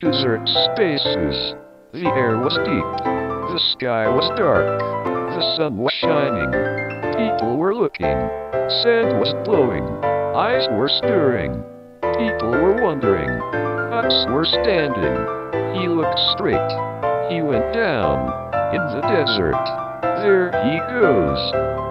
desert spaces. The air was deep. The sky was dark. The sun was shining. People were looking. Sand was blowing. Eyes were stirring. People were wondering. Huts were standing. He looked straight. He went down. In the desert. There he goes.